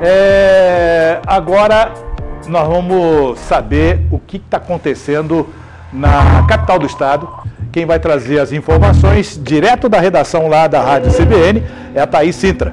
É, agora nós vamos saber o que está acontecendo na capital do estado. Quem vai trazer as informações direto da redação lá da Rádio CBN é a Thaís Sintra.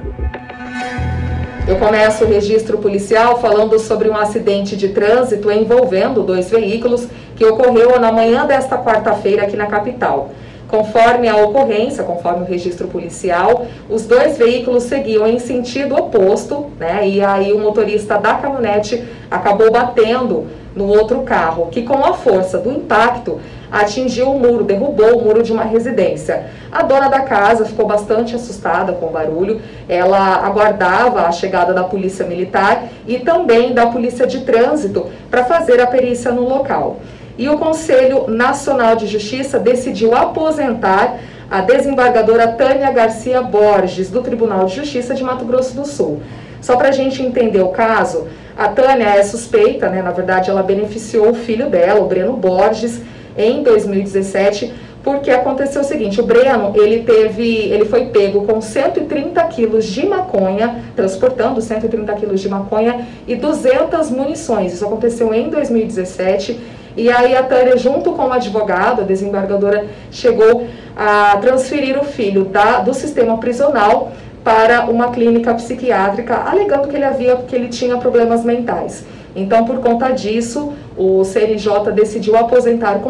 Eu começo o registro policial falando sobre um acidente de trânsito envolvendo dois veículos que ocorreu na manhã desta quarta-feira aqui na capital. Conforme a ocorrência, conforme o registro policial, os dois veículos seguiam em sentido oposto, né? E aí o motorista da caminhonete acabou batendo no outro carro, que com a força do impacto atingiu o muro, derrubou o muro de uma residência. A dona da casa ficou bastante assustada com o barulho, ela aguardava a chegada da polícia militar e também da polícia de trânsito para fazer a perícia no local e o Conselho Nacional de Justiça decidiu aposentar a desembargadora Tânia Garcia Borges, do Tribunal de Justiça de Mato Grosso do Sul. Só para a gente entender o caso, a Tânia é suspeita, né? na verdade ela beneficiou o filho dela, o Breno Borges, em 2017, porque aconteceu o seguinte, o Breno, ele teve, ele foi pego com 130 quilos de maconha, transportando 130 quilos de maconha e 200 munições. Isso aconteceu em 2017 e aí a Tânia, junto com o advogado, a desembargadora, chegou a transferir o filho da, do sistema prisional para uma clínica psiquiátrica, alegando que ele havia, que ele tinha problemas mentais. Então, por conta disso, o CNJ decidiu aposentar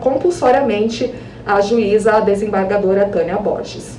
compulsoriamente a juíza, a desembargadora Tânia Borges.